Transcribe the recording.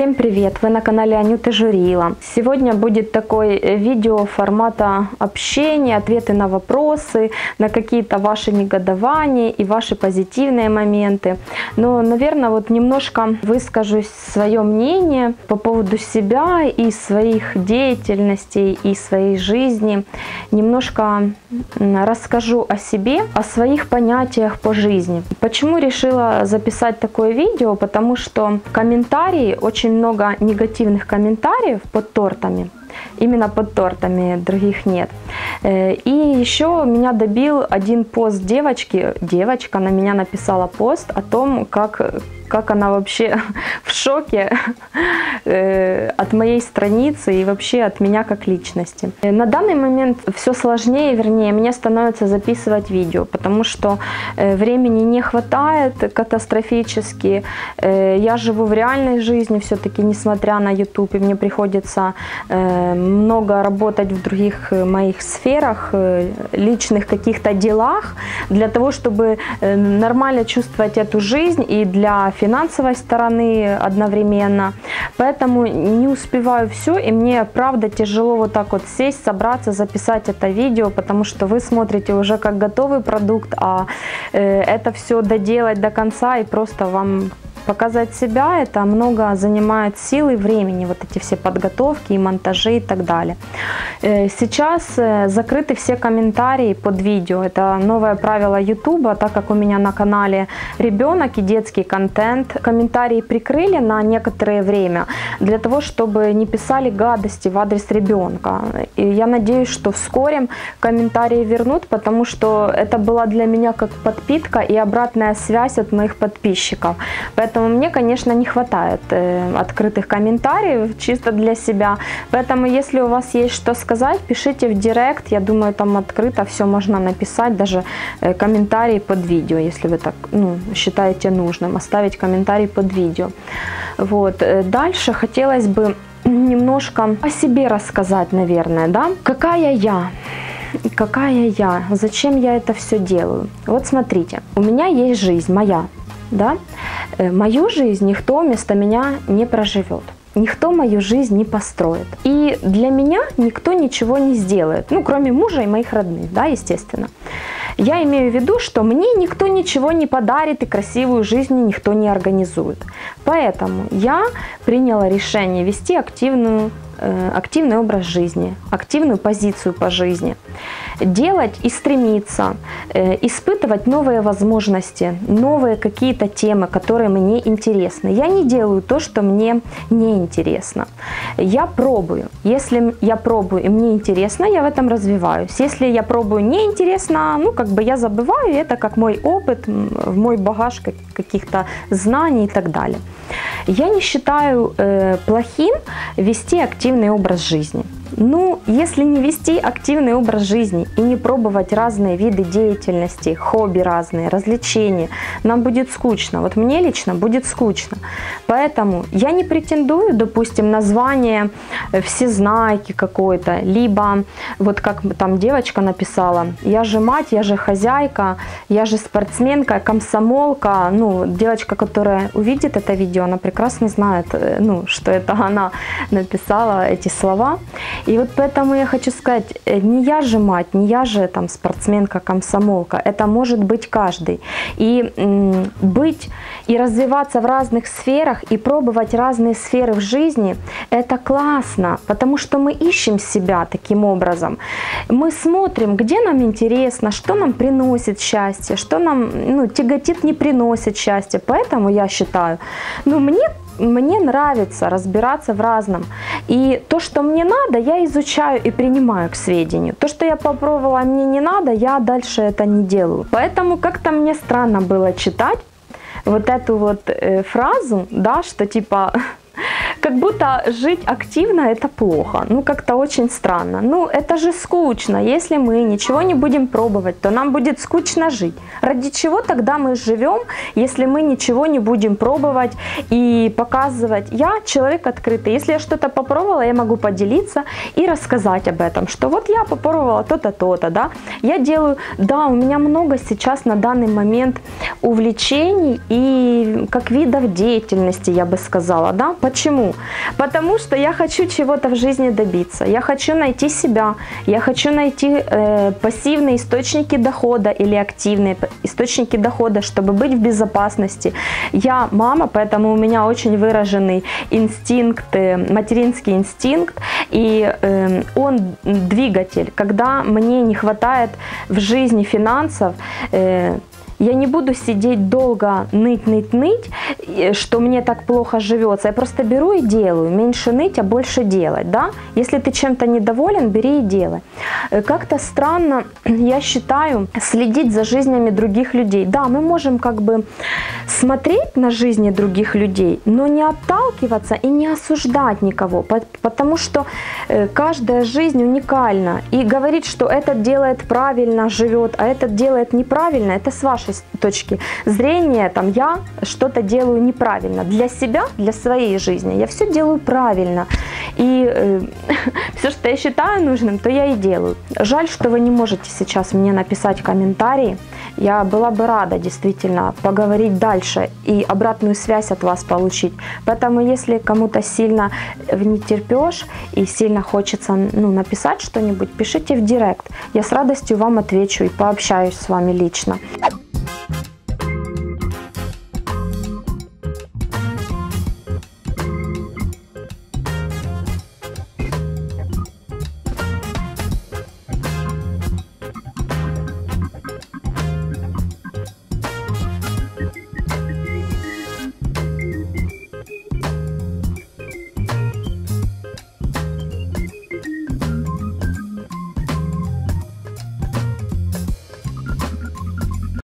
Всем привет! Вы на канале Анюты Журила. Сегодня будет такой э, видео формата общения, ответы на вопросы, на какие-то ваши негодования и ваши позитивные моменты. Но, наверное, вот немножко выскажусь свое мнение по поводу себя и своих деятельностей и своей жизни. Немножко расскажу о себе, о своих понятиях по жизни. Почему решила записать такое видео? Потому что комментарии очень очень много негативных комментариев под тортами. Именно под тортами, других нет. Э, и еще меня добил один пост девочки. Девочка на меня написала пост о том, как как она вообще в шоке э, от моей страницы и вообще от меня как личности. На данный момент все сложнее, вернее, мне становится записывать видео, потому что э, времени не хватает катастрофически. Э, я живу в реальной жизни все-таки, несмотря на YouTube, и мне приходится много работать в других моих сферах, личных каких-то делах, для того, чтобы нормально чувствовать эту жизнь и для финансовой стороны одновременно. Поэтому не успеваю все, и мне правда тяжело вот так вот сесть, собраться, записать это видео, потому что вы смотрите уже как готовый продукт, а э, это все доделать до конца и просто вам Показать себя это много занимает сил и времени, вот эти все подготовки и монтажи и так далее. Э, сейчас э, закрыты все комментарии под видео. Это новое правило YouTube, так как у меня на канале ребенок и детский контент. Комментарии прикрыли на некоторое время для того, чтобы не писали гадости в адрес ребенка. И я надеюсь, что вскоре комментарии вернут, потому что это была для меня как подпитка и обратная связь от моих подписчиков. Поэтому Поэтому мне, конечно, не хватает э, открытых комментариев чисто для себя. Поэтому, если у вас есть что сказать, пишите в директ. Я думаю, там открыто все можно написать, даже э, комментарии под видео, если вы так ну, считаете нужным, оставить комментарий под видео. Вот. Э, дальше хотелось бы немножко о себе рассказать, наверное, да? Какая я? какая я, зачем я это все делаю. Вот смотрите, у меня есть жизнь моя, да, мою жизнь никто вместо меня не проживет. Никто мою жизнь не построит. И для меня никто ничего не сделает. Ну, кроме мужа и моих родных, да, естественно. Я имею в виду, что мне никто ничего не подарит и красивую жизнь никто не организует. Поэтому я приняла решение вести активную, э, активный образ жизни, активную позицию по жизни делать и стремиться, э, испытывать новые возможности, новые какие-то темы, которые мне интересны. Я не делаю то, что мне не интересно. Я пробую. Если я пробую и мне интересно, я в этом развиваюсь. Если я пробую не интересно, ну как бы я забываю, это как мой опыт, мой багаж каких-то знаний и так далее. Я не считаю э, плохим вести активный образ жизни. Ну, если не вести активный образ жизни и не пробовать разные виды деятельности, хобби разные, развлечения, нам будет скучно. Вот мне лично будет скучно. Поэтому я не претендую, допустим, на звание э, всезнайки какой-то, либо вот как там девочка написала, я же мать, я же хозяйка, я же спортсменка, комсомолка. Ну, девочка, которая увидит это видео, она прекрасно знает, э, ну, что это она написала эти слова. И вот поэтому я хочу сказать, э, не я же мать, не я же там спортсменка, комсомолка, это может быть каждый. И быть и развиваться в разных сферах и пробовать разные сферы в жизни, это классно, потому что мы ищем себя таким образом. Мы смотрим, где нам интересно, что нам приносит счастье, что нам ну, тяготит, не приносит счастье. Поэтому я считаю, ну мне мне нравится разбираться в разном. И то, что мне надо, я изучаю и принимаю к сведению. То, что я попробовала, а мне не надо, я дальше это не делаю. Поэтому как-то мне странно было читать вот эту вот э, фразу, да, что типа как будто жить активно это плохо. Ну, как-то очень странно. Ну, это же скучно. Если мы ничего не будем пробовать, то нам будет скучно жить. Ради чего тогда мы живем, если мы ничего не будем пробовать и показывать? Я человек открытый. Если я что-то попробовала, я могу поделиться и рассказать об этом, что вот я попробовала то-то, то-то, да. Я делаю, да, у меня много сейчас на данный момент увлечений и как видов деятельности, я бы сказала, да. Почему? Потому что я хочу чего-то в жизни добиться. Я хочу найти себя. Я хочу найти э, пассивные источники дохода или активные источники дохода, чтобы быть в безопасности. Я мама, поэтому у меня очень выраженный инстинкт, э, материнский инстинкт, и э, он двигатель. Когда мне не хватает в жизни финансов, э, я не буду сидеть долго ныть, ныть, ныть, что мне так плохо живется. Я просто беру и делаю. Меньше ныть, а больше делать. Да? Если ты чем-то недоволен, бери и делай. Э, как-то странно, я считаю, следить за жизнями других людей. Да, мы можем как бы смотреть на жизни других людей, но не отталкиваться и не осуждать никого, потому что э, каждая жизнь уникальна. И говорить, что этот делает правильно, живет, а этот делает неправильно, это с вашей точки зрения, там я что-то делаю неправильно. Для себя, для своей жизни я все делаю правильно. И э, все, что я считаю нужным, то я и делаю. Жаль, что вы не можете сейчас мне написать комментарии. Я была бы рада действительно поговорить дальше и обратную связь от вас получить. Поэтому если кому-то сильно не терпешь и сильно хочется ну, написать что-нибудь, пишите в директ. Я с радостью вам отвечу и пообщаюсь с вами лично.